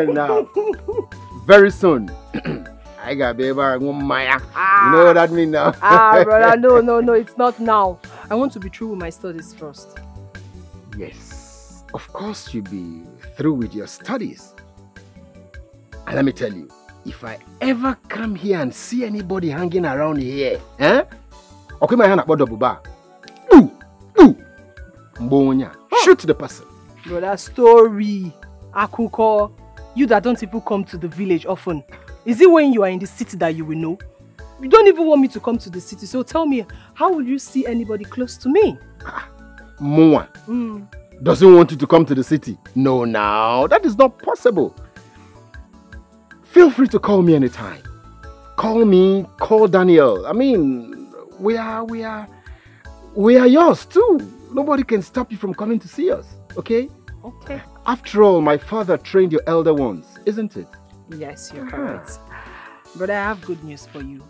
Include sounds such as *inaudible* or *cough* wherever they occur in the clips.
Now. *laughs* Very soon. *clears throat* I got baby Maya. You know what that means now? ah, *laughs* brother, no, no, no, it's not now. I want to be through with my studies first. Yes. Of course you'll be through with your studies. And let me tell you, if I ever come here and see anybody hanging around here, eh? Okay, my hand up double bar. Boo! Boo! Mbonya. Shoot the person. Brother, story. Akuko. You that don't even come to the village often. Is it when you are in the city that you will know? You don't even want me to come to the city, so tell me, how will you see anybody close to me? Mwa Hmm. doesn't want you to come to the city. No, now. That is not possible. Feel free to call me anytime. Call me, call Daniel. I mean, we are, we are, we are yours too. Nobody can stop you from coming to see us, okay? Okay. After all, my father trained your elder ones, isn't it? Yes, you're Uh-huh. correct. But I have good news for you.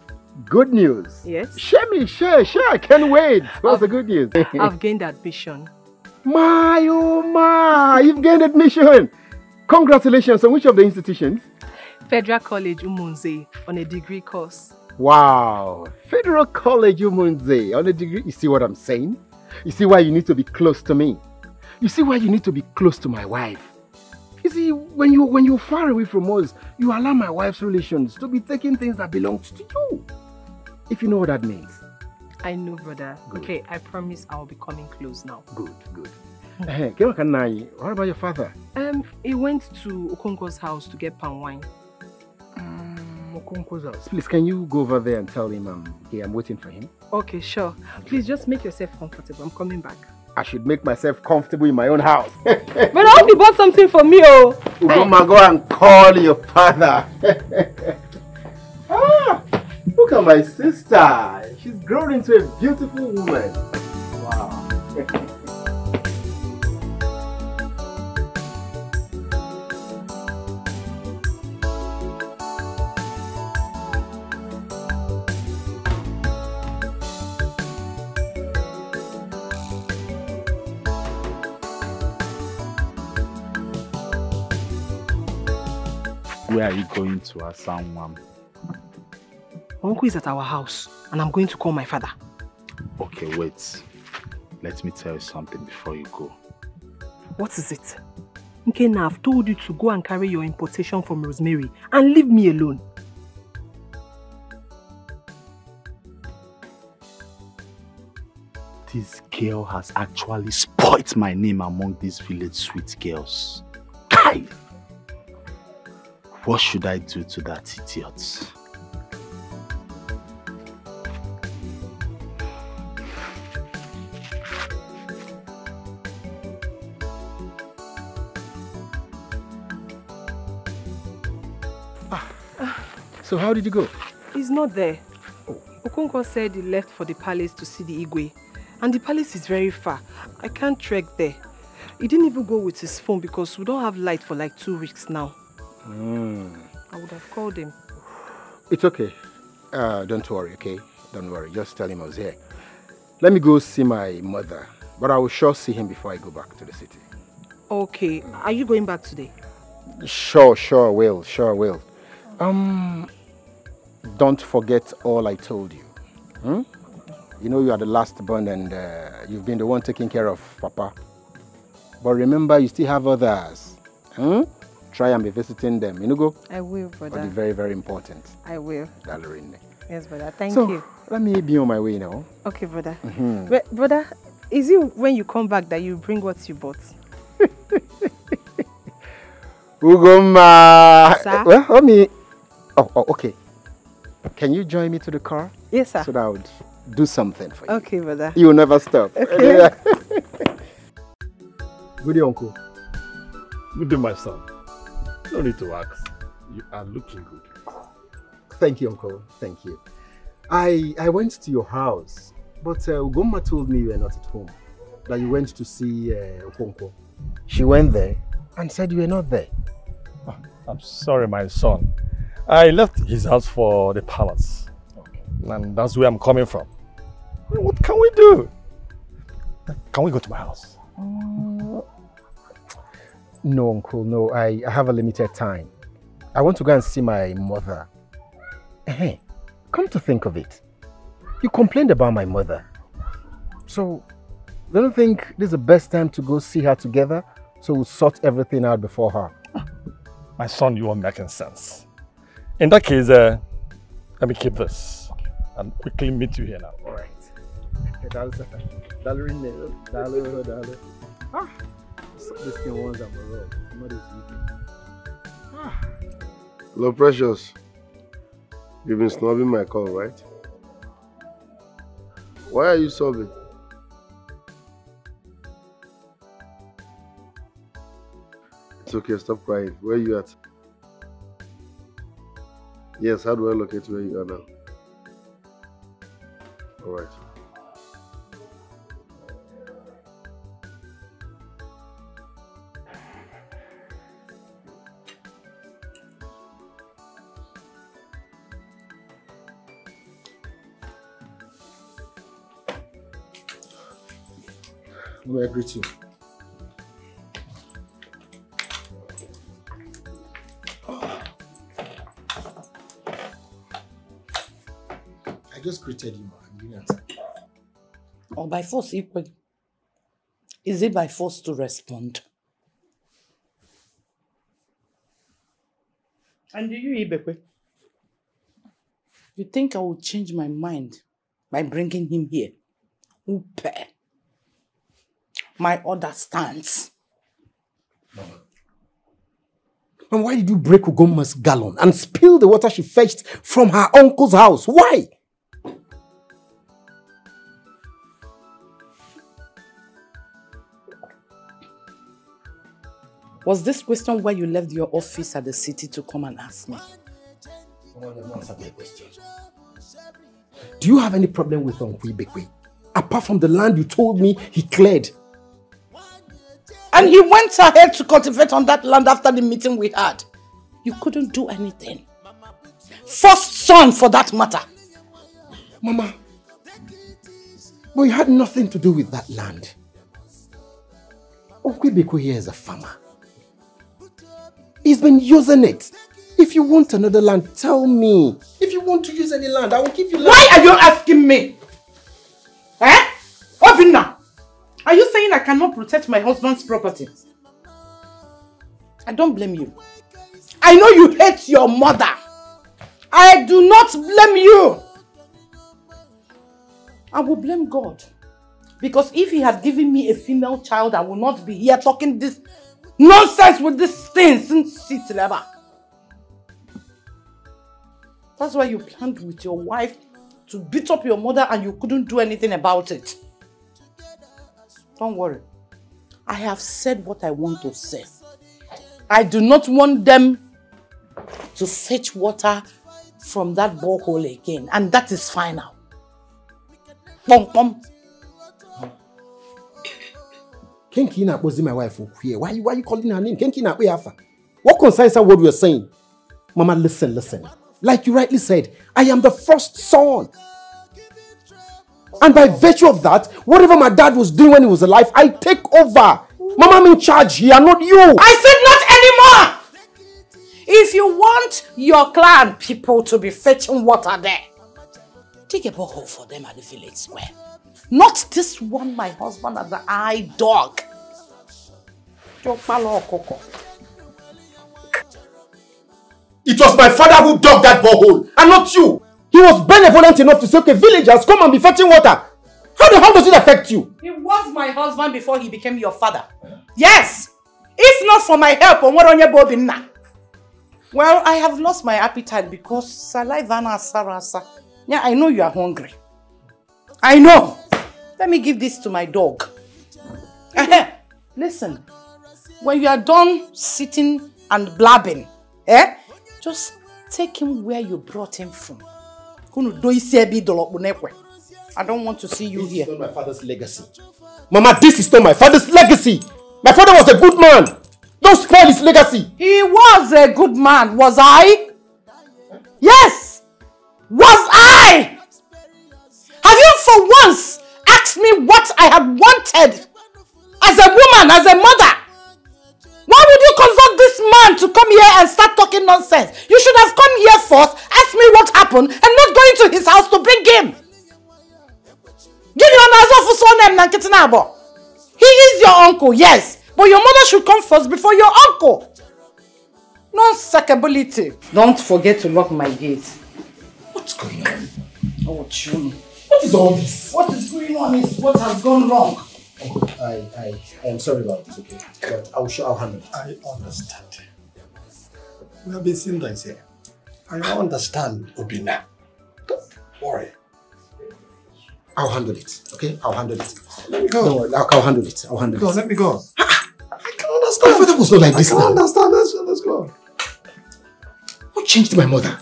Good news. Yes? Share me, share, share. I can't wait. *laughs* What's the good news? I've *laughs* gained admission. my, oh my, you've gained admission. Congratulations. On which of the institutions? Federal College Umunze on a degree course. Wow. Federal College Umunze on a degree. You see what I'm saying? You see why you need to be close to me? You see why you need to be close to my wife? You see, when you when you're far away from us, you allow my wife's relations to be taking things that belong to you. If you know what that means. I know, brother. Good. Okay, I promise I'll be coming close now. Good, good. *laughs* Eh, Kema Kanai, what about your father? Um, he went to Okonkwo's house to get palm wine. Um, Okonkwo's house. Please, can you go over there and tell him I'm here? I'm waiting for him. Okay, sure. Please just make yourself comfortable. I'm coming back. I should make myself comfortable in my own house. *laughs* But I hope you bought something for me, oh. Ugoma, go and call your father. *laughs* ah, look at my sister. She's grown into a beautiful woman. Wow. *laughs* Where are you going to, Asanwam? Uncle is at our house, and I'm going to call my father. Okay, wait. Let me tell you something before you go. What is it? Nkena, I've told you to go and carry your importation from Rosemary and leave me alone. This girl has actually spoilt my name among these village sweet girls. Kai! What should I do to that idiot? Ah. So how did you go? He's not there. Okonkwo said he left for the palace to see the Igwe. And the palace is very far. I can't trek there. He didn't even go with his phone because we don't have light for like two weeks now. Hmm. I would have called him. It's okay. Uh, don't worry, okay? Don't worry. Just tell him I was here. Let me go see my mother. But I will sure see him before I go back to the city. Okay, are you going back today? Sure, sure will, sure will. Um, don't forget all I told you. Hmm? You know you are the last born and uh, you've been the one taking care of Papa. But remember, you still have others. Hmm? Try and be visiting them. You know, go. I will, But brother. it's very, very important. I will. Darling. Yes, brother. Thank so, you. let me be on my way now. Okay, brother. Mhm. But, brother, is it when you come back that you bring what you bought? *laughs* Ugoma. Sir? Well, let me. Oh, oh, okay. Can you join me to the car? Yes, sir. So that I would do something for you. Okay, brother. You will never stop. Okay. *laughs* Good day, uncle. Good day, my son. No need to ask. You are looking good. Thank you, uncle. Thank you. I I went to your house, but uh, Ugoma told me you were not at home. That you went to see uh, Okonkwo. She went there and said you were not there. Oh, I'm sorry, my son. I left his house for the palace. Okay. And that's where I'm coming from. What can we do? Can we go to my house? Uh, no, uncle, no. I, I have a limited time. I want to go and see my mother. Hey, come to think of it, you complained about my mother. So, don't you think this is the best time to go see her together so we'll sort everything out before her? *laughs* My son, you are making sense. In that case, uh, let me keep this and quickly meet you here now. All right. *laughs* Ah, this thing once I'm Not Ah. Hello, Precious. You've been snubbing my call, right? Why are you sobbing? It's okay, stop crying. Where are you at? Yes, how do I locate where you are now? Alright. May I greet you? I just greeted you, man. You didn't Or by force equal. Is it by force to respond? And do you, Ibekwe? You think I will change my mind by bringing him here? Upe my order stands. And why did you break Ugoma's gallon and spill the water she fetched from her uncle's house? Why? Was this question why you left your office at the city to come and ask me? Do you have any problem with Uncle Ibekwe? apart from the land you told me he cleared. And he went ahead to cultivate on that land after the meeting we had. You couldn't do anything. First son for that matter. Mama, but you had nothing to do with that land. Okwibeko here is a farmer. He's been using it. If you want another land, tell me. If you want to use any land, I will give you land. Why are you asking me? Eh? Obinna, are you saying I cannot protect my husband's property? I don't blame you. I know you hate your mother. I do not blame you. I will blame God. Because if he had given me a female child, I would not be here talking this nonsense with this thing since it's never. That's why you planned with your wife to beat up your mother and you couldn't do anything about it. Don't worry. I have said what I want to say. I do not want them to fetch water from that borehole again. And that is final. Pom pom. Kenki na my wife here. Why, why are you calling her name? Kenki na Yafa. What concerns her what we are saying? Mama, listen, listen. Like you rightly said, I am the first son. And by virtue of that, whatever my dad was doing when he was alive, I take over. Mama, I'm in charge here, not you. I said not anymore. If you want your clan people to be fetching water there, dig a borehole for them at the village square. Not this one my husband and the eye dog. It was my father who dug that borehole, and not you. Was benevolent enough to say, okay, villagers, come and be fetching water. How the hell does it affect you? He was my husband before he became your father. Yes! If not for my help on what on your bobina. Well, I have lost my appetite because saliva na sarasa. Yeah, I know you are hungry. I know. Let me give this to my dog. Listen, when you are done sitting and blabbing, eh? Just take him where you brought him from. I don't want to see you this here. This is not my father's legacy. Mama, this is not my father's legacy. My father was a good man. Don't spoil his legacy. He was a good man, was I? Yes! Was I? Have you for once asked me what I had wanted as a woman, as a mother? Why would you consult this man to come here and start talking nonsense? You should have come here first, asked me what happened, and not go into his house to bring him. Give your Nazo for name Nankitinabo. He is your uncle, yes, but your mother should come first before your uncle. Non-sackability. Don't forget to lock my gate. What's going on? Oh, Chum. What is all this? What is going on is what has gone wrong. I, I, I am sorry about this, okay? But I'll show I'll handle it. I understand. We have been seeing this here. I understand, Obinna. Don't worry. I'll handle it, okay? I'll handle it. Let me go. Don't I'll, I'll handle it. I'll handle Go, it. let me go. Ah, ah, I can understand. My father was not like this I can now. understand. Let's, let's go. What changed my mother?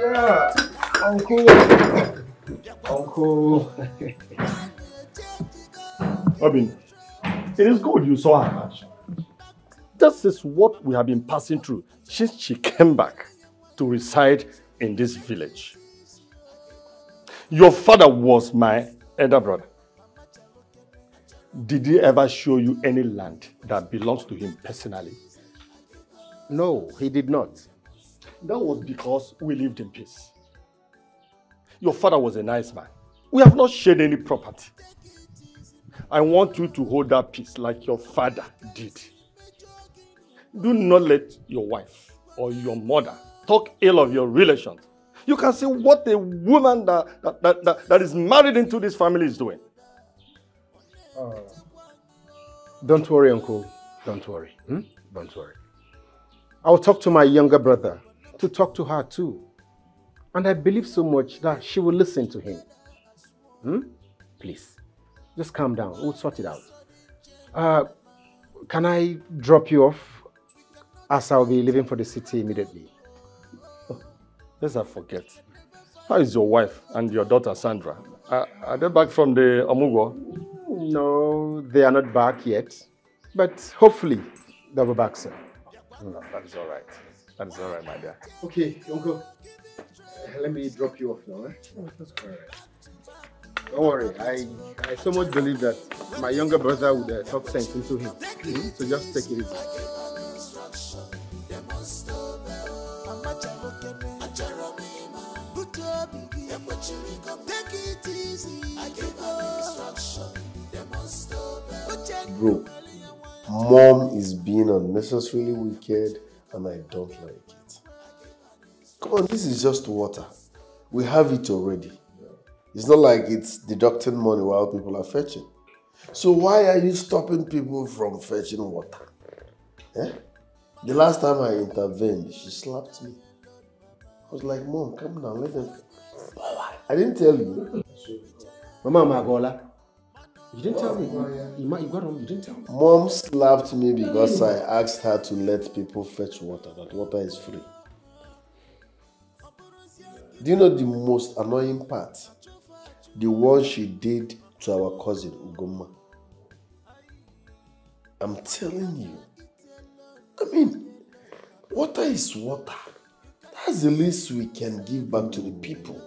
Yeah, uncle. *laughs* Uncle. Robin, it is good you saw her action. This is what we have been passing through since she came back to reside in this village. Your father was my elder brother. Did he ever show you any land that belongs to him personally? No, he did not. That was because we lived in peace. Your father was a nice man. We have not shared any property. I want you to hold that peace like your father did. Do not let your wife or your mother talk ill of your relations. You can see what a woman that, that, that, that, that is married into this family is doing. Uh, don't worry, uncle. Don't worry. Hmm? Don't worry. I'll talk to my younger brother to talk to her too. And I believe so much that she will listen to him. Hmm? Please, just calm down. We'll sort it out. Uh, can I drop you off as I'll be leaving for the city immediately? Lest I forget. How is your wife and your daughter Sandra? Are, are they back from the Omugwo? No, they are not back yet. But hopefully they'll be back soon. No, that is all right. That is all right, my dear. Okay, uncle. Let me drop you off now. Eh? Oh, all right. Don't worry. I, I so much believe that my younger brother would uh, talk sense into him. Mhm. So just take it easy. Bro, mom is being unnecessarily wicked and I don't like it. Come on, this is just water. We have it already. It's not like it's deducting money while people are fetching. So why are you stopping people from fetching water? Eh? The last time I intervened, she slapped me. I was like, Mom, come down, let them. I didn't tell you. Mama Magola, you didn't tell me. You, you got home, you didn't tell me. Mom slapped me because I asked her to let people fetch water, that water is free. Do you know the most annoying part? The one she did to our cousin Ugoma. I'm telling you. I mean, water is water. That's the least we can give back to the people.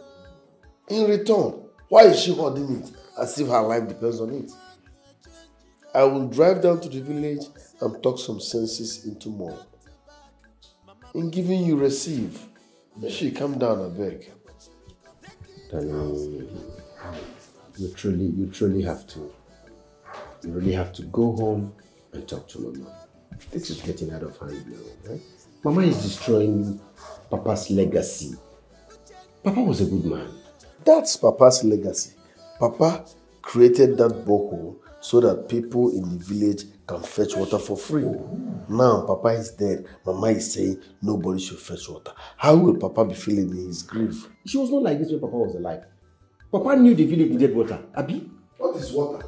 In return, why is she holding it as if her life depends on it? I will drive down to the village and talk some senses into mom. In giving you receive, she come down, I beg. You truly, you truly have to. You really have to go home and talk to Mama. This is getting out of hand now. Right? Mama is destroying Papa's legacy. Papa was a good man. That's Papa's legacy. Papa created that borehole so that people in the village can fetch water for free. Now Papa is dead. Mama is saying nobody should fetch water. How will Papa be feeling in his grief? She was not like this when Papa was alive. Papa knew the village needed water. Abi? What is water?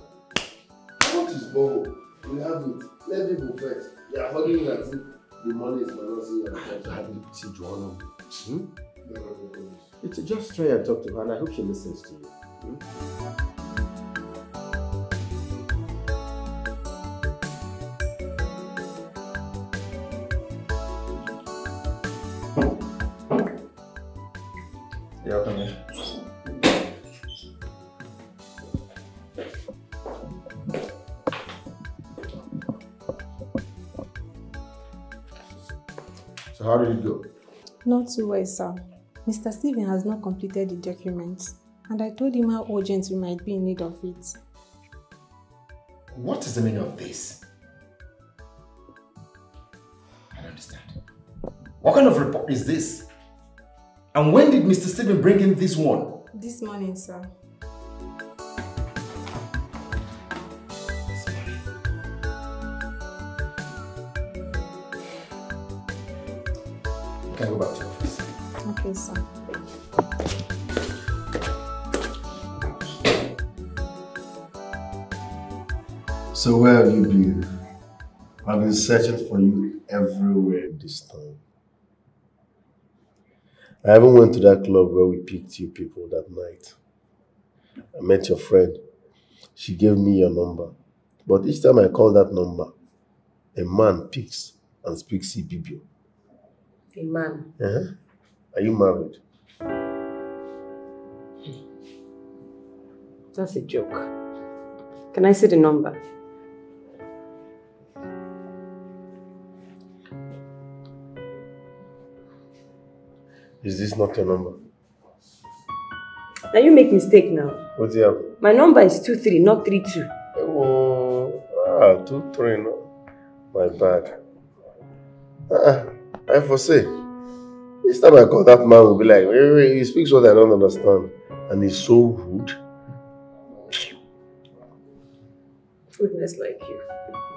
What is borrow? We have it. Let people fetch. You are hugging as if the money is balancing your See, Joanna. Hmm? It's just try and talk to her and I hope she listens to you. Come here. So how did it go? Not too well, sir. Mr. Stephen has not completed the documents, and I told him how urgent we might be in need of it. What is the meaning of this? I don't understand. What kind of report is this? And when did Mr. Stephen bring in this one? This morning, sir. You can go back to your office. Okay, sir. So where have you been? I've been searching for you everywhere this time. I even went to that club where we picked you people that night. I met your friend. She gave me your number. But each time I call that number, a man picks and speaks Ibibio. A man. Uh-huh. Are you married? That's a joke. Can I see the number? Is this not your number? Now you make mistake now. What do you have? My number is 23, not 32. Eh, oh, ah, two, three, no. My bad. Uh-uh. I foresee. This time I call that man will be like, wait, wait, he speaks what I don't understand. And he's so rude. Goodness like you.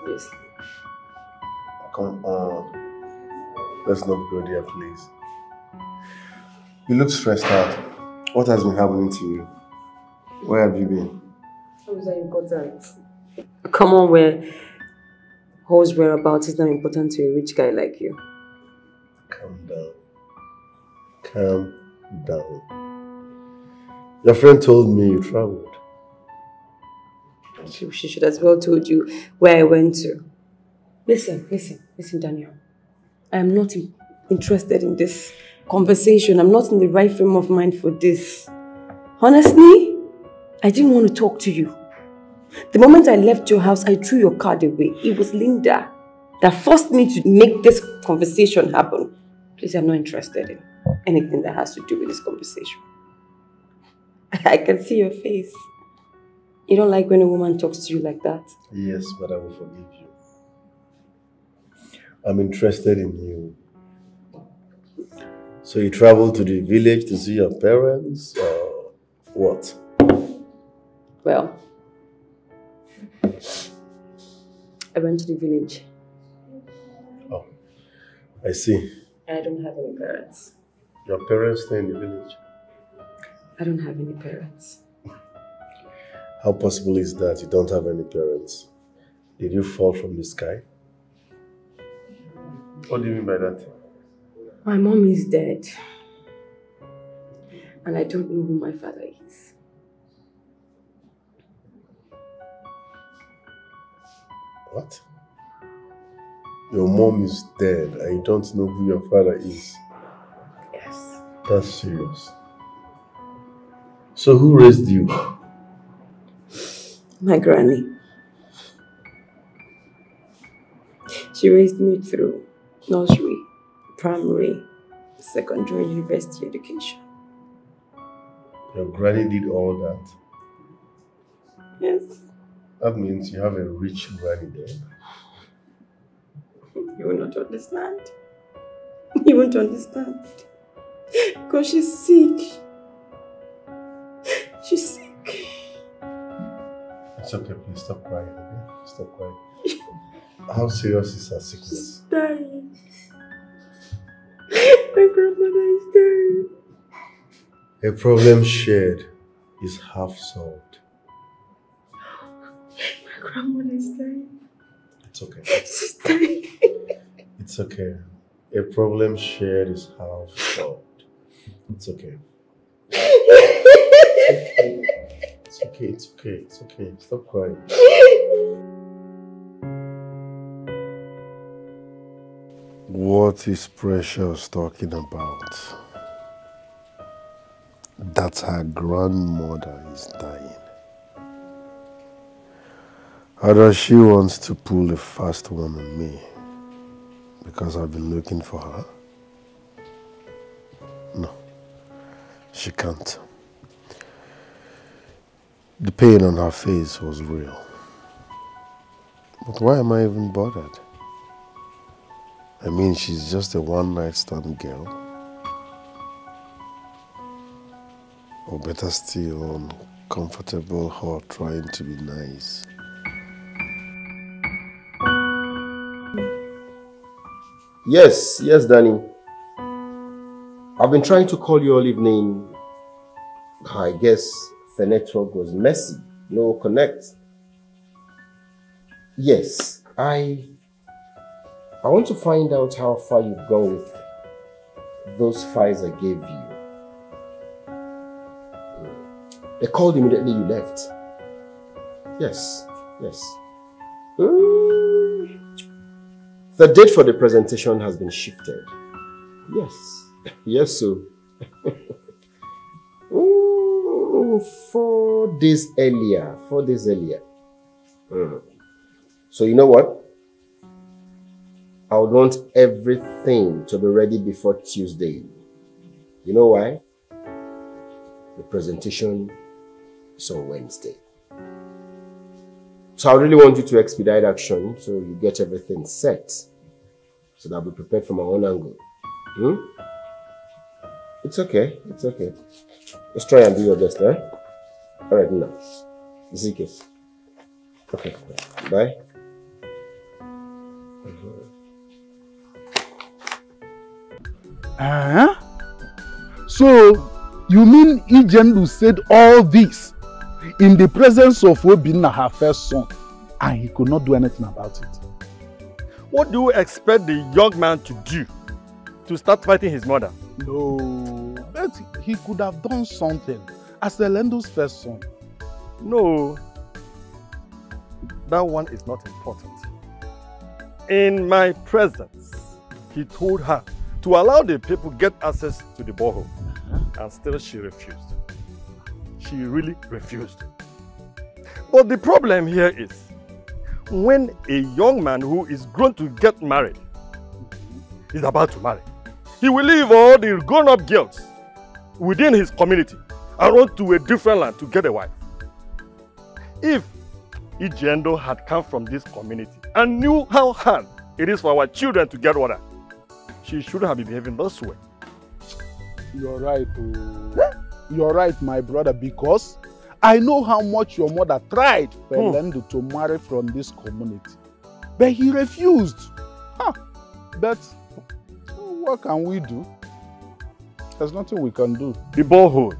Yes. Come on. Let's not go there, please. You look stressed out. What has been happening to you? Where have you been? Is that important? Come on, where whose whereabouts is not important to a rich guy like you. Calm down. Calm down. Your friend told me you traveled. She, she should as well told you where I went to. Listen, listen, listen, Daniel. I am not interested in this conversation. I'm not in the right frame of mind for this. Honestly, I didn't want to talk to you. The moment I left your house, I threw your card away. It was Linda that forced me to make this conversation happen. Please, I'm not interested in anything that has to do with this conversation. *laughs* I can see your face. You don't like when a woman talks to you like that? Yes, but I will forgive you. I'm interested in you. So you traveled to the village to see your parents or what? Well, I went to the village. Oh, I see. I don't have any parents. Your parents stay in the village. I don't have any parents. How possible is that you don't have any parents? Did you fall from the sky? What do you mean by that? My mom is dead. And I don't know who my father is. What? Your mom is dead and you don't know who your father is. Yes. That's serious. So who raised you? My granny. She raised me through nursery, primary, secondary, university education. Your granny did all that. Yes. That means you have a rich granny then. You will not understand. You won't understand. Because she's sick. She's sick. It's okay, please stop crying, okay? Stop crying. How serious is her sickness? She's dying. A problem shared is half solved. My grandmother is dying. It's okay. *laughs* She's dying. It's okay. A problem shared is half solved. It's okay. It's okay, it's okay, it's okay. Stop crying. What is Precious talking about? That her grandmother is dying. Does she wants to pull a fast one on me? Because I've been looking for her? No, she can't. The pain on her face was real. But why am I even bothered? I mean, she's just a one night stand girl. Or better still, um, uncomfortable her trying to be nice. Yes, yes, Danny. I've been trying to call you all evening. I guess the network was messy. No connect. Yes, I I want to find out how far you've gone with those files I gave you. They called immediately you left. Yes, yes. Mm. The date for the presentation has been shifted. Yes, *laughs* yes, so. *laughs* Mm, four days earlier, four days earlier. Mm. So you know what? I would want everything to be ready before Tuesday. You know why? The presentation is on Wednesday. So I really want you to expedite action so you get everything set. So that be prepared from my own angle. Hmm? It's okay. It's okay. Let's try and do your best, eh? Alright now. Ezekiel. Okay. Bye. Uh-huh. So, you mean Ijendu said all this in the presence of Obinna, her first son, and he could not do anything about it? What do you expect the young man to do to start fighting his mother? No, but he could have done something as Elendo's first son. No, that one is not important. In my presence, he told her to allow the people get access to the borehole. Uh-huh. And still she refused. She really refused. But the problem here is, when a young man who is grown to get married is about to marry, he will leave all the grown-up girls within his community and run to a different land to get a wife. If Ijendu had come from this community and knew how hard it is for our children to get water, she shouldn't have been behaving this way. You're right. Oh. You're right, my brother, because I know how much your mother tried for Hmm. To marry from this community. But he refused. Huh. But what can we do? There's nothing we can do. The borehole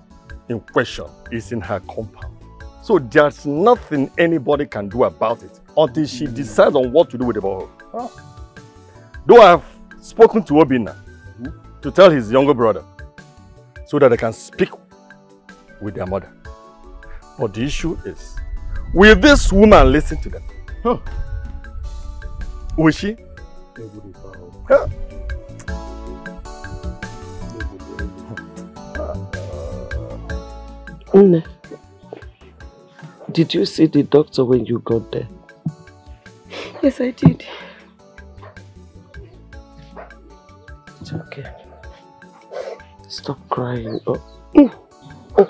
in question is in her compound. So there's nothing anybody can do about it until she decides on what to do with the borehole. Oh. Though I have spoken to Obinna to tell his younger brother so that I can speak with their mother. But the issue is, will this woman listen to them? Huh. Will she? Huh. Nne, did you see the doctor when you got there? Yes, I did. It's okay. Stop crying. Oh. Oh.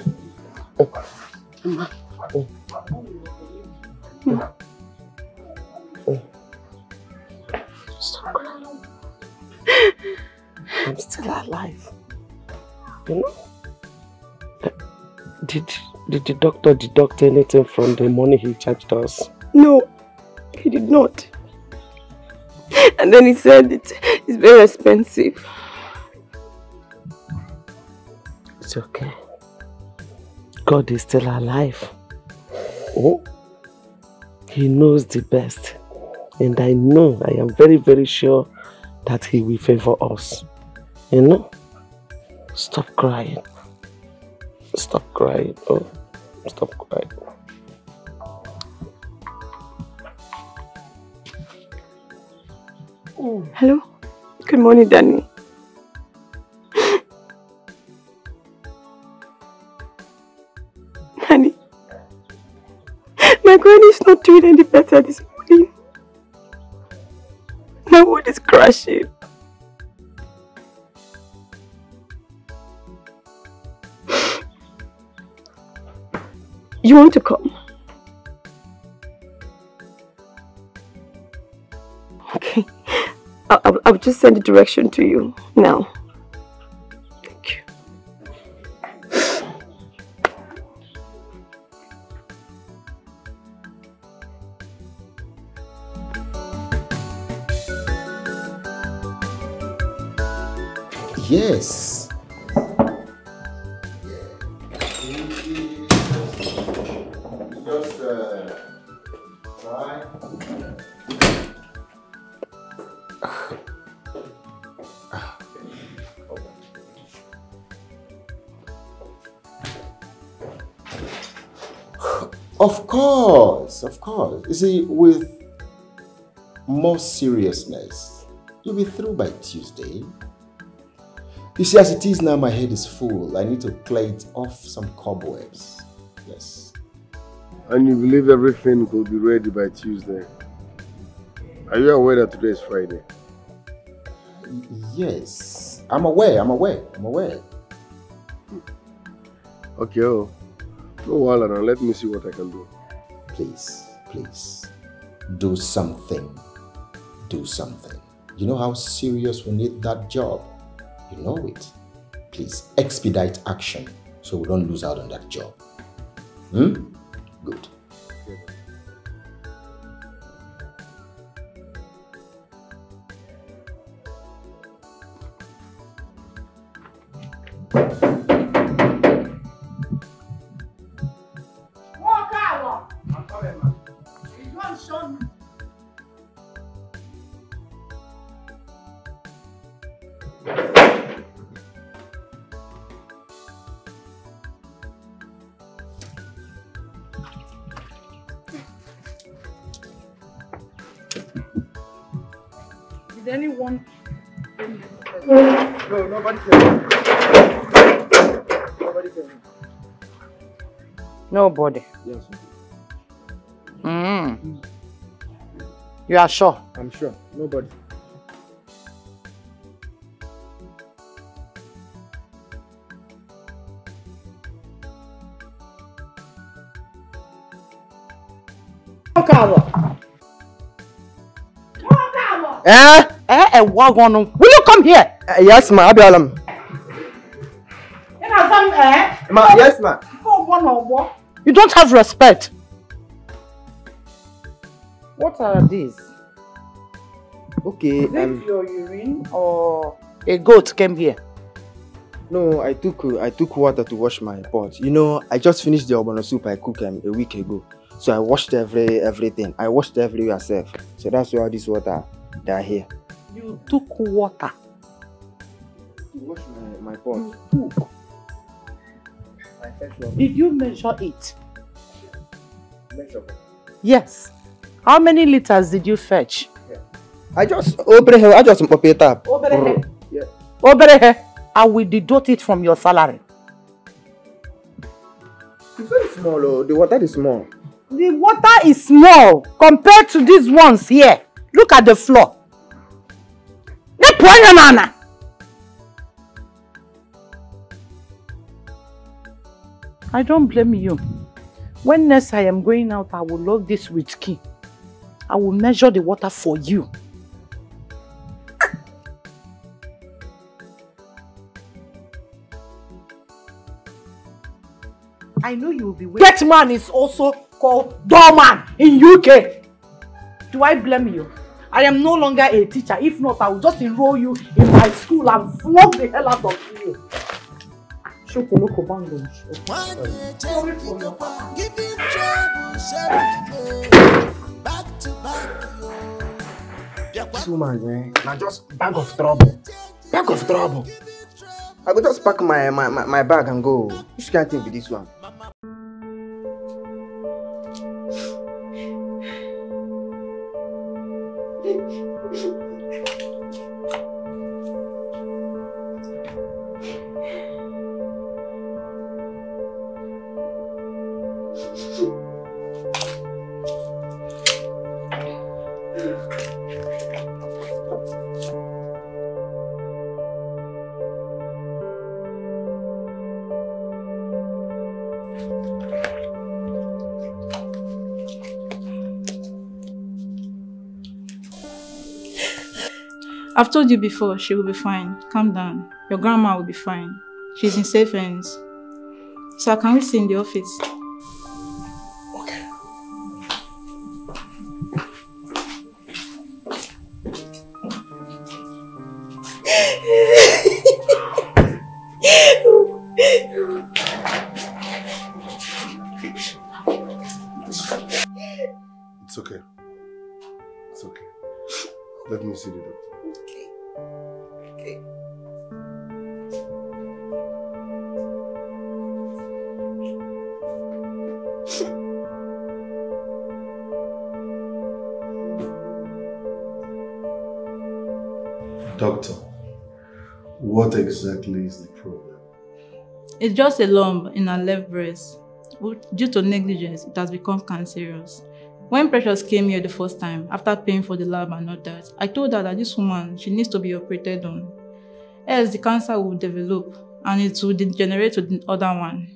Stop crying. I'm still alive. You know? Did, did the doctor deduct anything from the money he charged us? No, he did not. And then he said it, it's very expensive. It's okay. God is still alive. Oh, He knows the best. And I know, I am very, very sure that He will favor us. You know? Stop crying. Stop crying. Oh, stop crying. Hello? Good morning, Danny. Better this morning. My world is crashing. You want to come? Okay. *laughs* I'll, I'll, just send the direction to you now. Yes. Just uh, try. Of course, of course. You see, with more seriousness, you'll be through by Tuesday. You see, as it is now, my head is full. I need to clear it off some cobwebs. Yes. And you believe everything could be ready by Tuesday? Are you aware that today is Friday? Yes. I'm aware, I'm aware, I'm aware. Okay, oh. No while now. Let me see what I can do. Please, please, do something. Do something. You know how serious we need that job. You know it. Please expedite action so we don't lose out on that job. Hmm? Good. Nobody. Yes, Mm. You are sure? I'm sure. Nobody. Eh? Eh, eh, wagon. Will you come here? Uh, yes, ma. Abialam. You know some eh? Ma, yes, ma. You don't have respect. What are these? Okay. Is it Um, your urine or a goat came here? no, I took I took water to wash my pot. You know, I just finished the ogbono soup I cooked um, a week ago. So I washed every everything. I washed everywhere self. So that's why all this water they are here. You took water. To wash my, my pot. I fetch. Did you measure it? Measure. Yes. How many liters did you fetch? I just open here. I just pop it up. Yeah. Oberehe, I will deduct it from your salary. It's very small. Oh. The water is small. The water is small compared to these ones here. Look at the floor. Pour nana. I don't blame you. When next I am going out, I will lock this with key. I will measure the water for you. I know you will be waiting. That man is also called doorman in UK. Do I blame you? I am no longer a teacher. If not, I will just enroll you in my school and flog the hell out of you. Shokoloko bango. Sorry for your This woman, eh, na just bag of trouble. Bag of trouble. I go just pack my, my, my, my bag and go. Which kind thing be this one? I've told you before, she will be fine. Calm down. Your grandma will be fine. She's in safe hands. So can we see in the office? Exactly is the problem? It's just a lump in her left breast. Due to negligence, it has become cancerous. When Precious came here the first time, after paying for the lab and all that, I told her that this woman, she needs to be operated on. Else the cancer will develop and it will degenerate to the other one.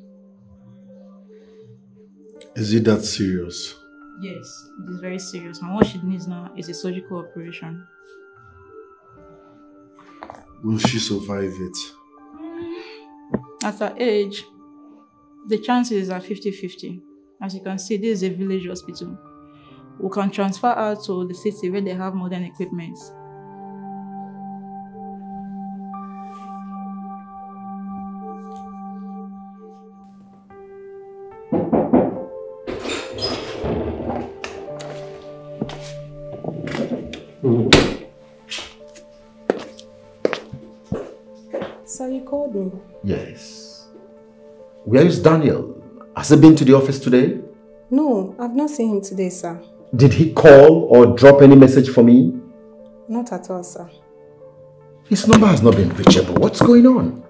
Is it that serious? Yes, it is very serious. And what she needs now is a surgical operation. Will she survive it? At her age, the chances are 50-50. As you can see, this is a village hospital. We can transfer her to the city where they have modern equipment. Called me? Yes. Where is Daniel? Has he been to the office today? No, I've not seen him today, sir. Did he call or drop any message for me? Not at all, sir. His number has not been reachable. What's going on?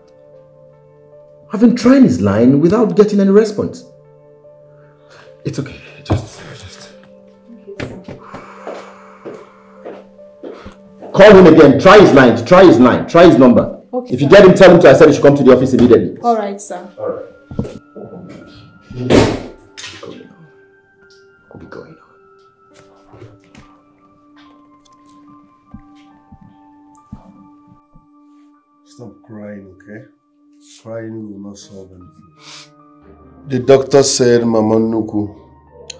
I've been trying his line without getting any response. It's okay. Just, just. Call him again. Try his line. Try his line. Try his number. Okay, if you get him, tell him to I said he should come to the office immediately. All right, sir. All right. What be going on? Stop crying, okay? Crying will not solve anything. The doctor said Mama Nuku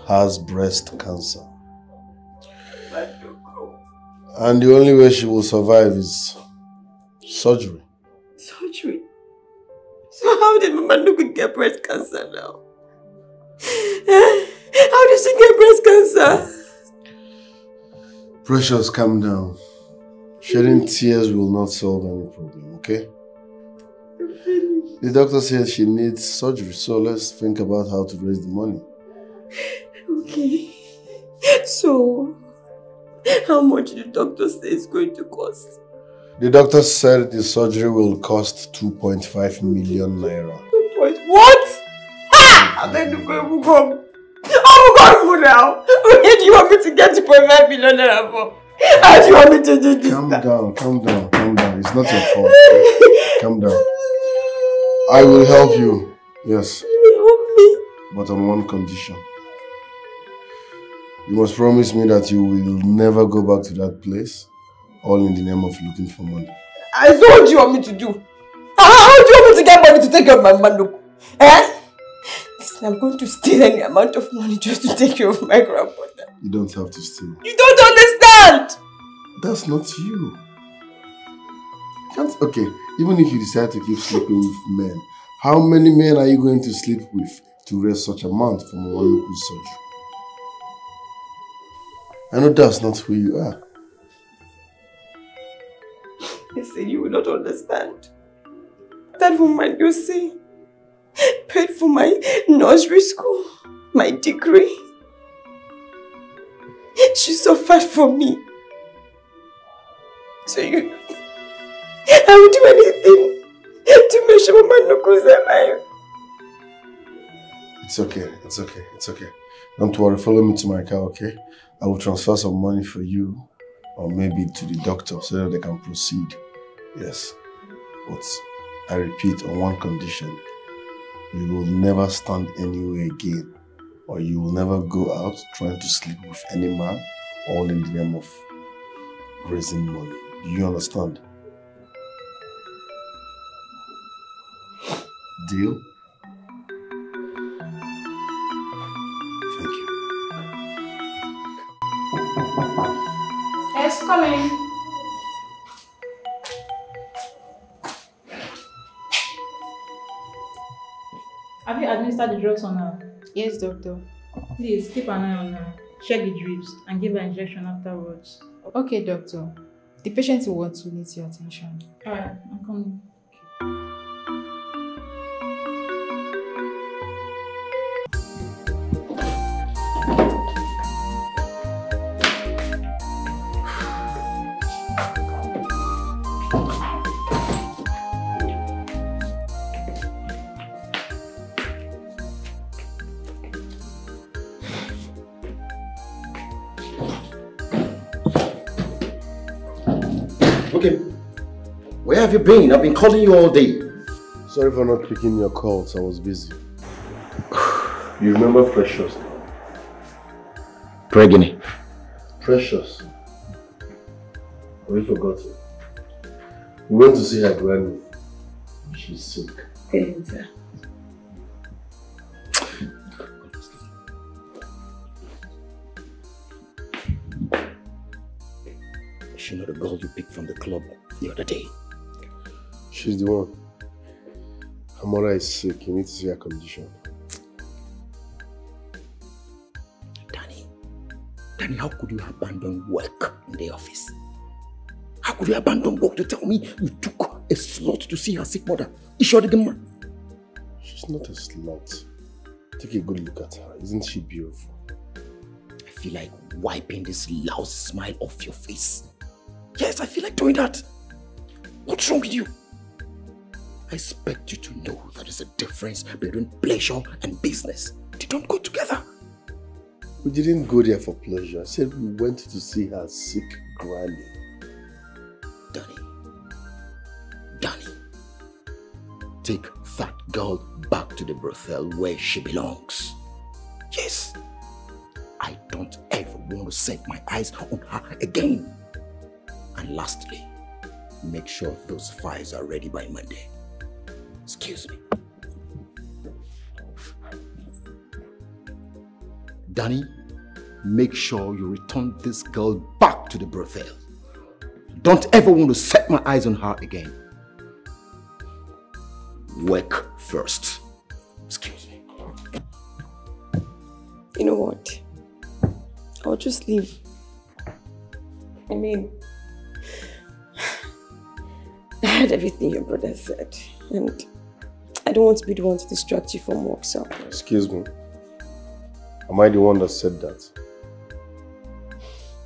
has breast cancer. And the only way she will survive is surgery. Surgery. So how did Mama Nuku get breast cancer now? *laughs* How did she get breast cancer? Precious, calm down. Shedding tears will not solve any problem, okay? The doctor says she needs surgery, so let's think about how to raise the money. Okay. So, how much the doctor say it's going to cost? The doctor said the surgery will cost 2.5 million naira. Two what? Ha! I'm going to go and come. Oh God, for now. Where do you want me to get 2.5 million naira for? How do you want me to do this? Calm down, calm down, calm down. It's not your fault. *laughs* calm down. I will help you. Yes. You will help me. But on one condition. You must promise me that you will never go back to that place, all in the name of looking for money. I so what do you want me to do? How, do you want me to get money to take care of my man? Eh? Listen, I'm going to steal any amount of money just to take care of my grandmother. You don't have to steal. You don't understand! That's not you. Can't, okay, even if you decide to keep sleeping with men, how many men are you going to sleep with to raise such amount from one local surgery? I know that's not who you are. Listen, you will not understand. That woman you see paid for my nursery school, my degree. She suffered for me. So you... I would do anything to make sure Mama Nuku's alive. It's okay, it's okay, it's okay. Don't worry, follow me to my car, okay? I will transfer some money for you or maybe to the doctor so that they can proceed. Yes. But I repeat on one condition. You will never stand anywhere again or you will never go out trying to sleep with any man all in the name of raising money. Do you understand? Deal? Thank you. Coming. Have you administered the drugs on her? Yes, doctor. Please keep an eye on her. Check the drips and give her injection afterwards. Okay, doctor. The patient will want to need your attention. Alright, I'm coming. Okay. Where have you been? I've been calling you all day. Sorry for not picking your calls. I was busy. *sighs* You remember Precious? Preggy. Precious. Have you forgotten? We went to see her granny. She's sick. Is she not the girl you picked from the club the other day? She's the one. Her mother is sick. You need to see her condition. Danny. Danny, how could you abandon work in the office? How could you abandon work to tell me you took a slot to see her sick mother? Is she the man? She's not a slut. Take a good look at her. Isn't she beautiful? I feel like wiping this lousy smile off your face. Yes, I feel like doing that. What's wrong with you? I expect you to know that there's a difference between pleasure and business. They don't go together. We didn't go there for pleasure. I said we went to see her sick granny. Danny, Danny, take that girl back to the brothel where she belongs. Yes, I don't ever want to set my eyes on her again. And lastly, make sure those files are ready by Monday. Excuse me. Danny, make sure you return this girl back to the brothel. Don't ever want to set my eyes on her again. Work first. Excuse me. You know what? I'll just leave. I mean, *sighs* I heard everything your brother said, and I don't want to be the one to distract you from work, so. Excuse me. Am I the one that said that?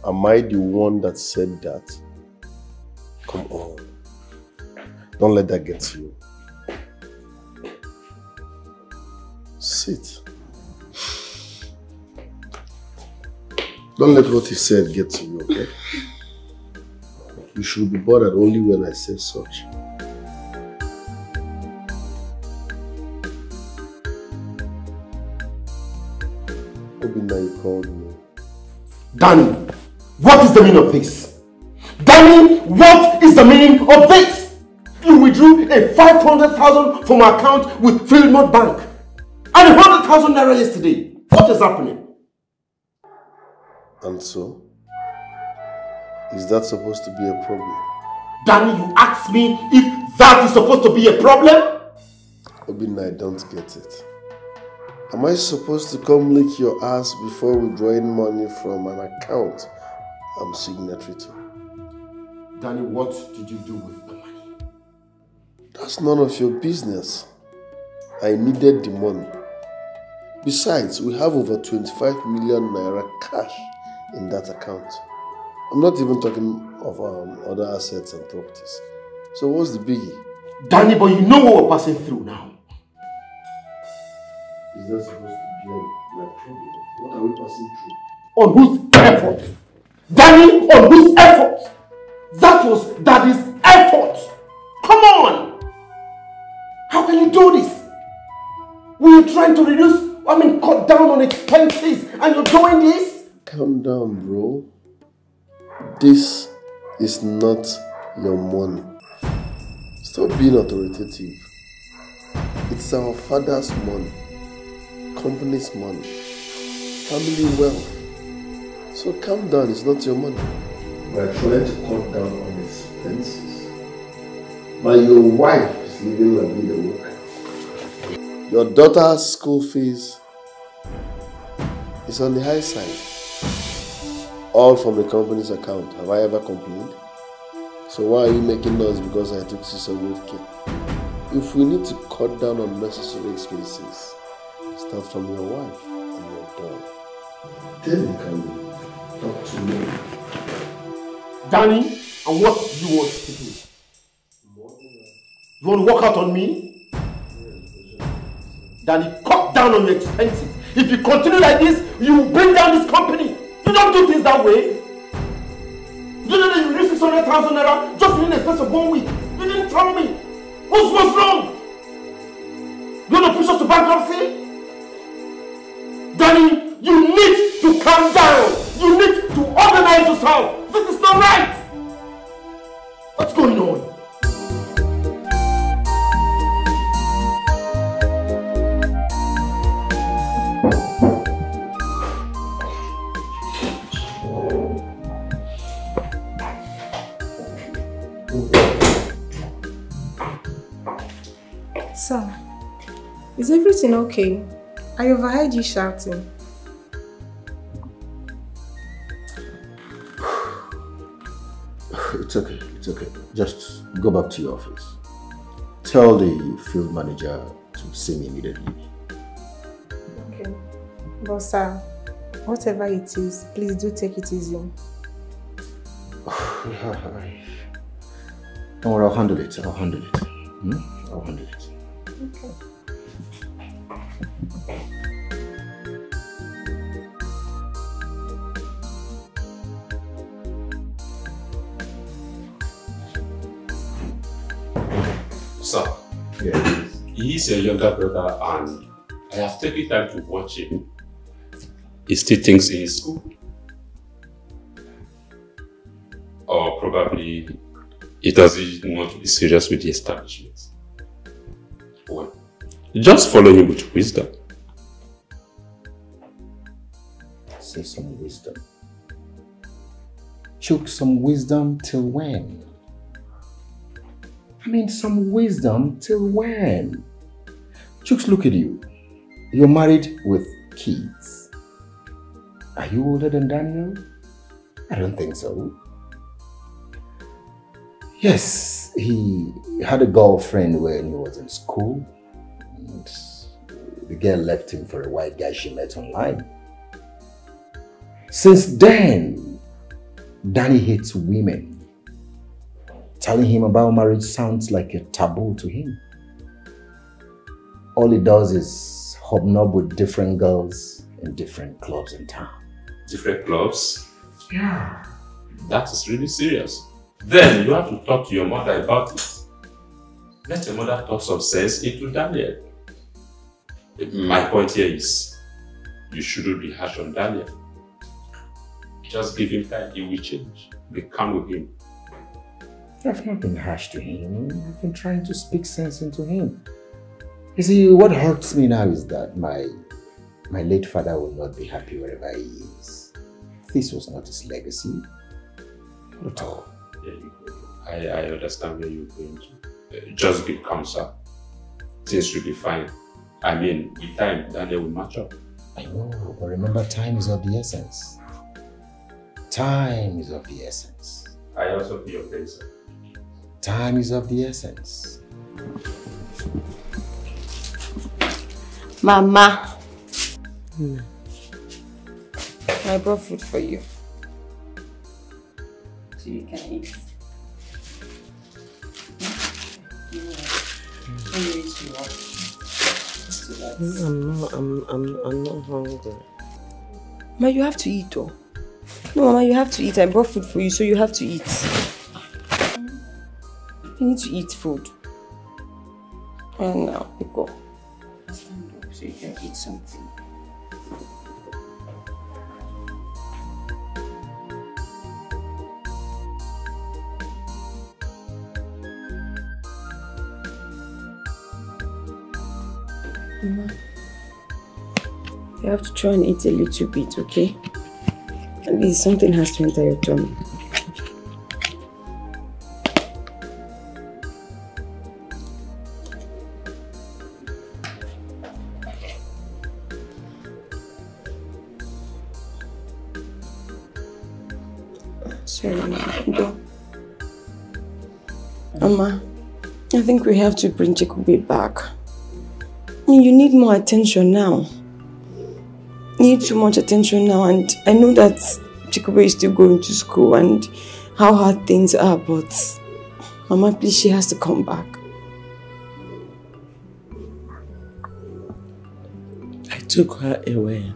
Am I the one that said that? Come on. Don't let that get to you. Sit. Don't let what he said get to you, okay? You should be bothered only when I say such. Obinna, you called me. Danny, what is the meaning of this? Danny, what is the meaning of this? You withdrew a 500,000 from my account with Philmond Bank and a 100,000 naira yesterday. What is happening? And so? Is that supposed to be a problem? Danny, you asked me if that is supposed to be a problem? Obinna, I don't get it. Am I supposed to come lick your ass before withdrawing money from an account I'm signatory to? Danny, what did you do with the money? That's none of your business. I needed the money. Besides, we have over 25 million naira cash in that account. I'm not even talking of um, other assets and properties. So what's the biggie? Danny, but you know what we're passing through now. Is that supposed to be my problem? What are we passing through? On whose effort? Danny, on whose effort? That was daddy's effort. Come on. How can you do this? We're trying to reduce, I mean, cut down on expenses and you're doing this? Calm down, bro. This is not your money. Stop being authoritative. It's our father's money, company's money, family wealth. So calm down, it's not your money. We're trying to cut down on expenses. But your wife is living like a worker. Your daughter's school fees is on the high side all from the company's account. Have I ever complained? So why are you making noise because I took 600k? If we need to cut down on necessary expenses, start from your wife and your dog. Then you can talk to me. Danny, and what do you want to do? You want to work out on me? Danny, cut down on your expenses. If you continue like this, you will bring down this company. You don't do things that way. You know that you need 600,000 naira just in the space of one week. You didn't tell me. What's, what's wrong? You want to push us to bankruptcy? Danny, you need to calm down. You need to organize yourself. This is not right. What's going on? Sir, is everything okay? I overheard you shouting. It's okay, it's okay. Just go back to your office. Tell the field manager to see me immediately. Okay. But sir, whatever it is, please do take it easy. *sighs* Don't worry, I'll handle it. I'll handle it. Hmm? I'll handle it. Okay. He is your younger brother and I have taken time to watch him. He still thinks he is school. Or probably he doesn't want to be serious with the establishment. Well, just follow him with wisdom. Say some wisdom. Choke some wisdom till when? I mean, some wisdom till when? Chooks, look at you. You're married with kids. Are you older than Daniel? I don't think so. Yes, he had a girlfriend when he was in school. And the girl left him for a white guy she met online. Since then, Danny hates women. Telling him about marriage sounds like a taboo to him. All he does is hobnob with different girls in different clubs in town. Different clubs? Yeah. That is really serious. Then you have to talk to your mother about it. Let your mother talk some sense into Daniel. My point here is, you shouldn't be harsh on Daniel. Just give him time, he will change. Be calm with him. I've not been harsh to him. I've been trying to speak sense into him. You see, what hurts me now is that my my late father will not be happy wherever he is. This was not his legacy. Not all. Yeah. I, I understand where you're going to. Uh, just be calm, sir. Things will be fine. I mean, with time, Daniel will match up. I know, but remember, time is of the essence. Time is of the essence. I also feel your pain, sir. Time is of the essence. Mama. Hmm. I brought food for you. So you can eat. Hmm. Hmm, I'm not, I'm, I'm, I'm not hungry. Ma, you have to eat though. No, Mama, you have to eat. I brought food for you, so you have to eat. You need to eat food. And now, you go. Can eat something. Mama, you have to try and eat a little bit, okay? At least something has to enter your tummy. Sorry, Mama. Mama, I think we have to bring Jacobi back. You need more attention now. You need too much attention now, and I know that Jacobi is still going to school and how hard things are, but Mama, please, she has to come back. I took her away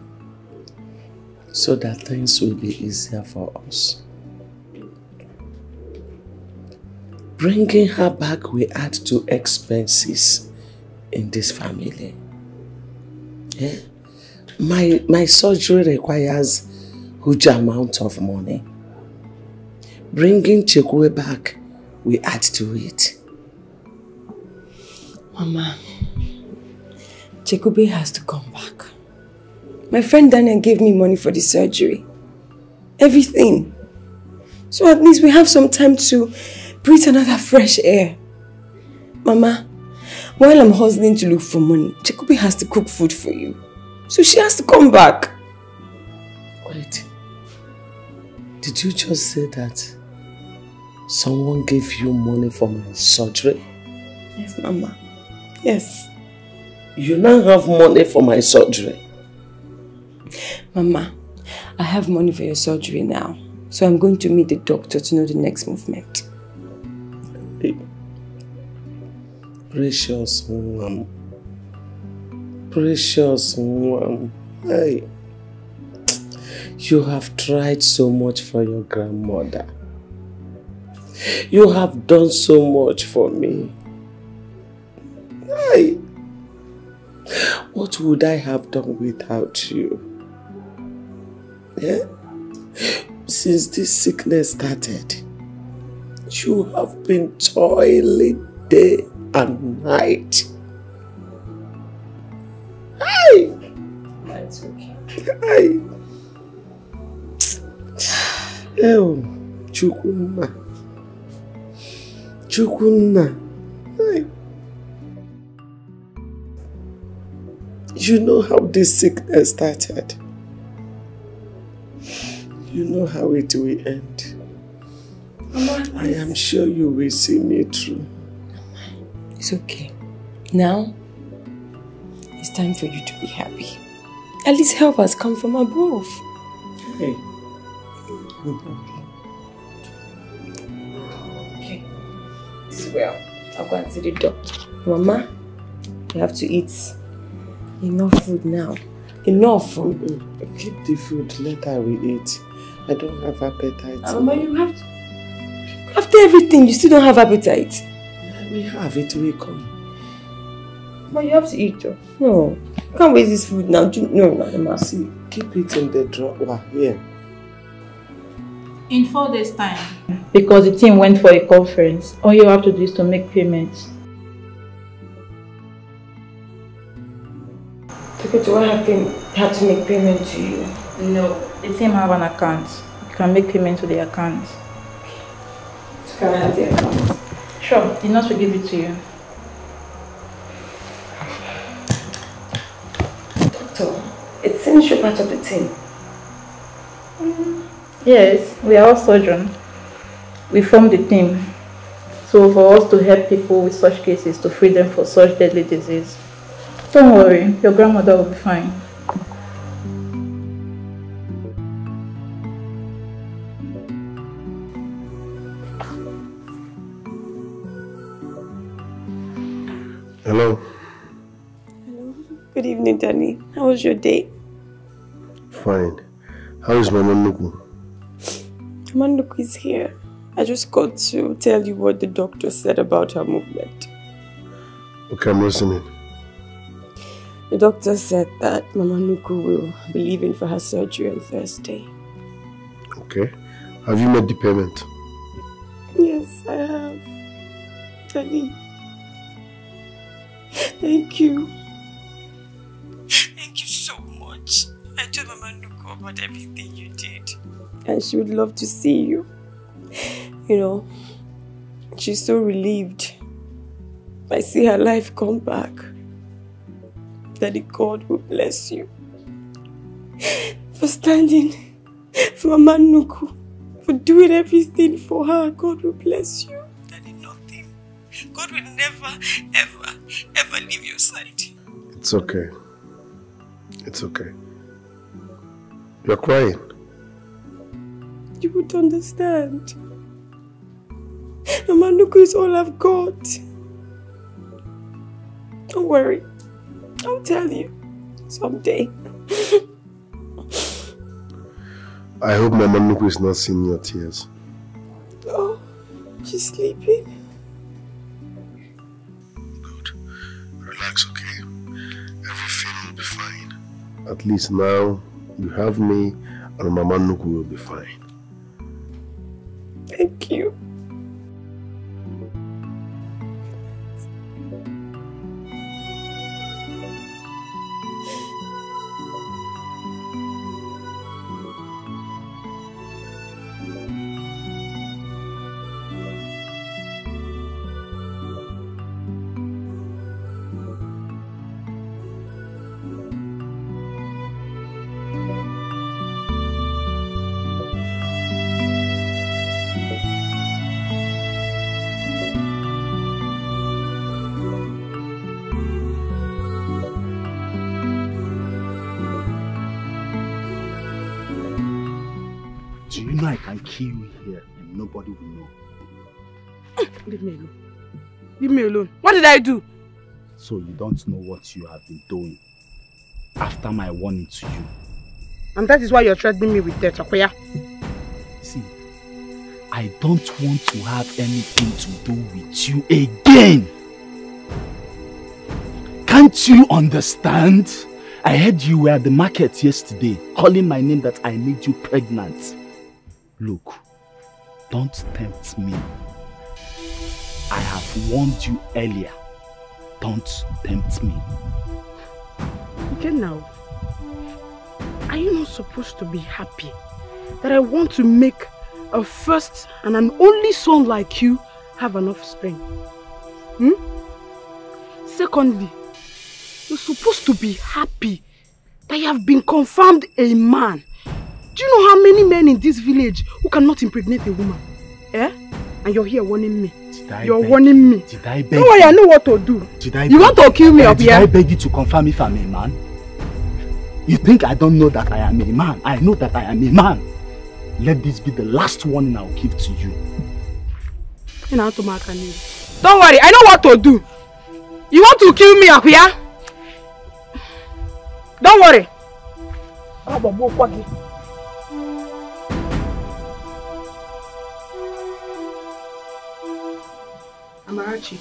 so that things will be easier for us. Bringing her back will add to expenses in this family. Yeah? My, my surgery requires huge amount of money. Bringing Chekwe back will add to it. Mama, Jacobi has to come back. My friend Daniel gave me money for the surgery. Everything. So at least we have some time to breathe another fresh air. Mama, while I'm hustling to look for money, Jacobi has to cook food for you. So she has to come back. Wait. Did you just say that someone gave you money for my surgery? Yes, Mama. Yes. You now have money for my surgery. Mama, I have money for your surgery now. So I'm going to meet the doctor to know the next movement. Precious one. Precious one. Hey. You have tried so much for your grandmother. You have done so much for me. Hey. What would I have done without you? Yeah? Since this sickness started, you have been toiling day and night. Hey! That's okay. Hey! Oh, Chukunna. Chukunna. Hey. You know how this sickness started. You know how it will end. Mama, I am sure you will see me through. It's okay. Now, it's time for you to be happy. At least help us come from above. Hey. Okay. Well, I'll go and see the doctor. Mama, you have to eat enough food now. Enough food. Keep the food, later we eat. I don't have appetite. Ah, Mama, you have to... After everything, you still don't have appetite. We have it, we come. But you have to eat, though. No. You can't waste this food now. Do- No, no, Mama. See, keep it in the drawer here. In four days' time. Because the team went for a conference, all you have to do is to make payments. Okay, do I have to, have to make payment to you? No. The team have an account. You can make payment to the account. Can I have the account? Sure, the nurse will give it to you. Doctor, it seems you're part of the team. Yes, we are all surgeons. We form the team. So for us to help people with such cases to free them from such deadly disease. Don't worry, your grandmother will be fine. Was your day? Fine. How is Mama Nuku? Manuku is here. I just got to tell you what the doctor said about her movement. Okay, I'm listening. The doctor said that Mama Nuku will be leaving for her surgery on Thursday. Okay. Have you made the payment? Yes, I have. You. Thank you I told Mama Nuku about everything you did. And she would love to see you. You know, she's so relieved. I see her life come back. Daddy God will bless you. For standing for Mama Nuku. For doing everything for her. God will bless you. Daddy, nothing. God will never, ever, ever leave your side. It's okay. It's okay. You're crying. You would understand. Mama Nuku is all I've got. Don't worry. I'll tell you someday. *laughs* I hope Mama Nuku is not seeing your tears. Oh, she's sleeping. Good. Relax, okay? Everything will be fine. At least now you have me and Mama Nuku will be fine. Thank you. Nobody will know? Leave me alone. Leave me alone. What did I do? So you don't know what you have been doing after my warning to you. And that is why you're threatening me with death, Akoya. See, I don't want to have anything to do with you again. Can't you understand? I heard you were at the market yesterday calling my name that I made you pregnant. Look, don't tempt me. I have warned you earlier. Don't tempt me. Okay now. Are you not supposed to be happy that I want to make a first and an only son like you have an offspring? Hmm? Secondly, you're supposed to be happy that you have been confirmed a man. Do you know how many men in this village who cannot impregnate a woman? Eh? And you're here warning me. I You're beg- warning me. Did I beg Don't worry, you? I know what to do. Did I You beg- want to kill me Eh, up Did here? I beg you to confirm if I'm a man? You think I don't know that I am a man? I know that I am a man. Let this be the last warning I will give to you. Don't worry, I know what to do. You want to kill me up here? Don't worry. Amarachi.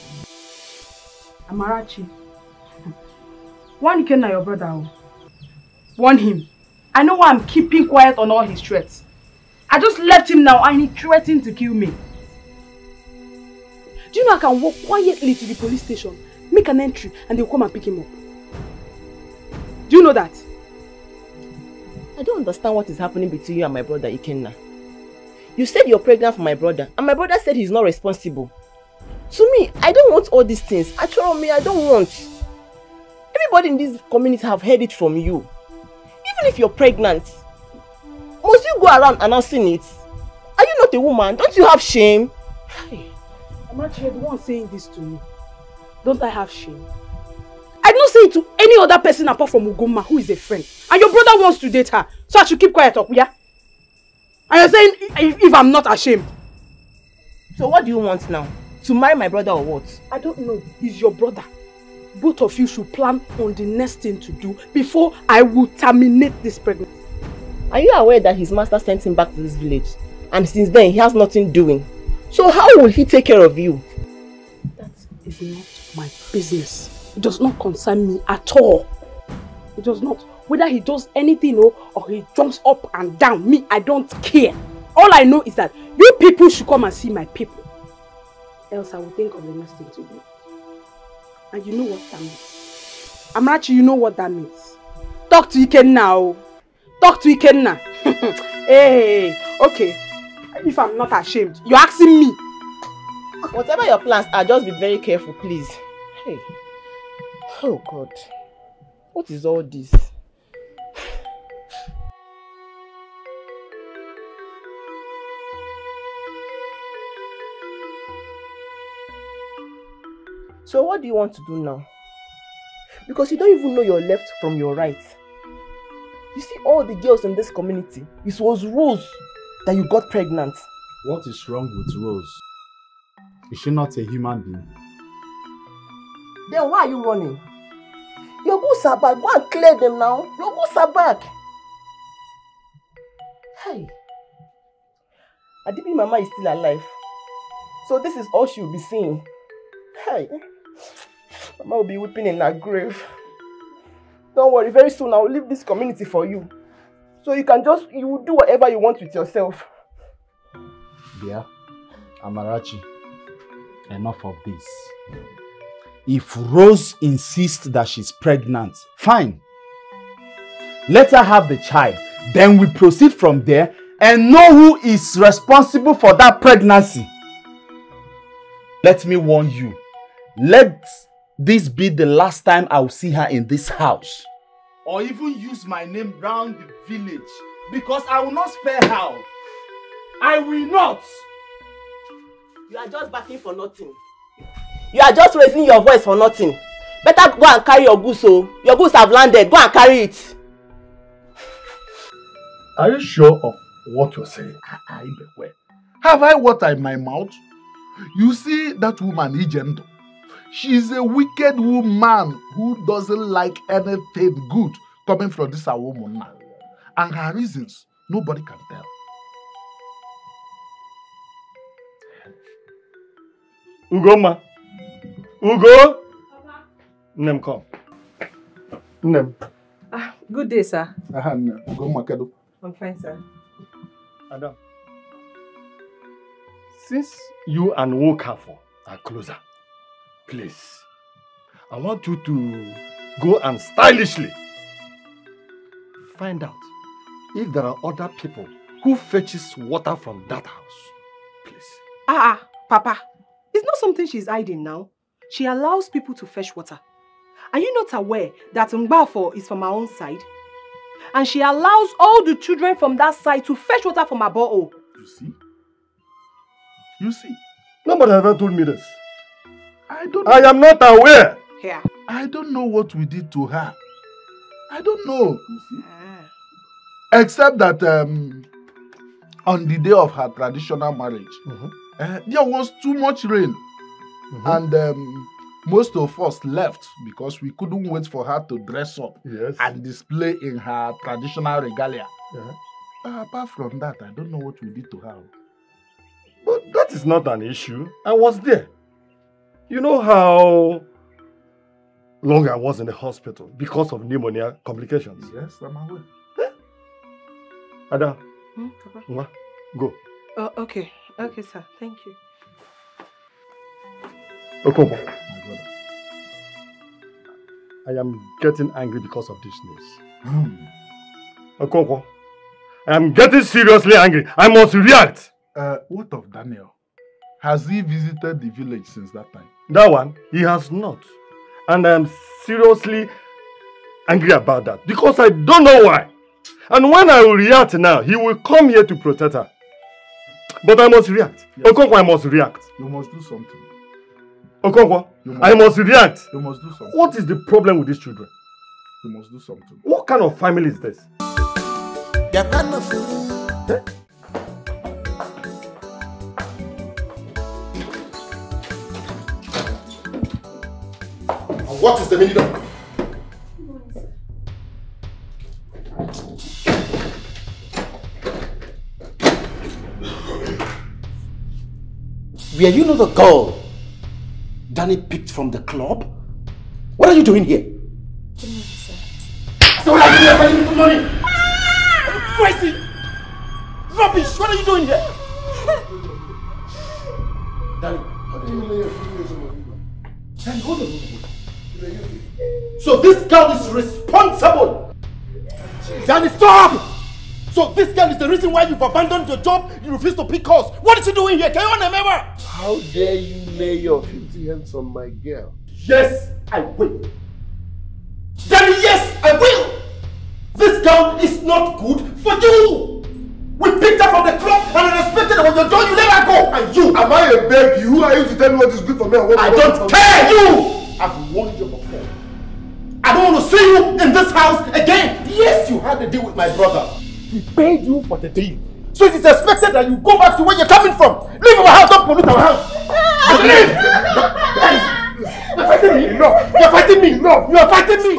Amarachi. *laughs* Warn Ikenna your brother. oh. Warn him. I know why I'm keeping quiet on all his threats. I just left him now and he threatened to kill me. Do you know I can walk quietly to the police station, make an entry, and they'll come and pick him up? Do you know that? I don't understand what is happening between you and my brother Ikenna. You said you're pregnant for my brother, and my brother said he's not responsible. To me, I don't want all these things. Actually, me, I don't want. Everybody in this community have heard it from you. Even if you're pregnant, must you go around announcing it? Are you not a woman? Don't you have shame? Amachi, you're the one saying this to me. Don't I have shame? I don't say it to any other person apart from Ugoma, who is a friend. And your brother wants to date her. So I should keep quiet, yeah? And you're saying if, if I'm not ashamed. So what do you want now? To marry my brother or what? I don't know. He's your brother. Both of you should plan on the next thing to do before I will terminate this pregnancy. Are you aware that his master sent him back to this village? And since then, he has nothing doing. So how will he take care of you? That is not my business. It does not concern me at all. It does not. Whether he does anything or, or he jumps up and down, me, I don't care. All I know is that you people should come and see my people. Else I will think of the next thing to do. And you know what that means. Amarachi, you know what that means. Talk to Iken now. Talk to Ikenna. *laughs* hey, okay. If I'm not ashamed, you're asking me. Whatever your plans are, just be very careful, please. Hey. Oh God. What is all this? So what do you want to do now? Because you don't even know your left from your right. You see all the girls in this community, it was Rose that you got pregnant. What is wrong with Rose? Is she not a human being? Then why are you running? Your goods are back. Go and clear them now. Your goods are back. Hey. Adibi Mama is still alive. So this is all she will be seeing. Hey. Mama will be weeping in her grave. Don't worry, very soon I will leave this community for you. So you can just, you will do whatever you want with yourself. Dear, Amarachi, enough of this. If Rose insists that she's pregnant, fine. Let her have the child. Then we proceed from there and know who is responsible for that pregnancy. Let me warn you. Let this be the last time I will see her in this house. Or even use my name round the village. Because I will not spare her. I will not. You are just backing for nothing. You are just raising your voice for nothing. Better go and carry your goose, oh. Your goose have landed. Go and carry it. Are you sure of what you're saying? Ah, ah, I beware. Have I water in my mouth? You see that woman, Ijendu? She's a wicked woman who doesn't like anything good coming from this woman now. And her reasons, nobody can tell. Ugoma. Ugo. Nne m come. Nne m. Ah, good day, sir. Aha, nne. Ugoma kedu? I'm fine, sir. Adam. Since you and Wokafo are closer, please, I want you to go and stylishly find out if there are other people who fetches water from that house. Please. Ah, ah, Papa. It's not something she's hiding now. She allows people to fetch water. Are you not aware that Ngbafo is from our own side? And she allows all the children from that side to fetch water from her borehole. You see? You see? Nobody ever told me this. I don't I am not aware. Here. I don't know what we did to her. I don't know. You? Except that um, on the day of her traditional marriage, uh, there was too much rain. And um, most of us left because we couldn't wait for her to dress up Yes. and display in her traditional regalia. Yeah. Uh, apart from that, I don't know what we did to her. But that is not an issue. I was there. You know how long I was in the hospital because of pneumonia complications. Yes, I'm aware. Ada, Hmm, Papa? Go. Oh, okay. Okay, sir. Thank you. Okobo. I am getting angry because of this news. Okonkwo, I am getting seriously angry. I must react. Uh, what of Daniel? Has he visited the village since that time? That one, he has not. And I am seriously angry about that because I don't know why. And when I will react now, he will come here to protect her. But I must react. Yes. Okonkwo, I must react. You must do something. Okonkwo, must, I must react. You must do something. What is the problem with these children? You must do something. What kind of family is this? Eh? What is the meaning of Were you not the girl Danny picked from the club? What are you doing here? So what are you doing here? Good morning. Crazy! Rubbish! What are you doing here? Danny, how did you lay your fingers on my Danny, hold on. So this girl is responsible. Danny, stop! So this girl is the reason why you've abandoned your job, you refuse to pick calls. What is she doing here? Can you remember? How dare you lay your filthy hands on my girl? Yes, I will. Daddy, yes, I will. This girl is not good for you. We picked her from the club and I respected her. When you're done, you let her go. And you. Am I a baby? Who are you to tell me what is good for me and what I don't care you. I've warned you. I don't want to see you in this house again. Yes, you had a deal with my brother. He paid you for the deal. So it is expected that you go back to where you're coming from. Leave our house, don't pollute our house. *laughs* Leave! You're fighting me? No. You're fighting me? No. You're fighting me?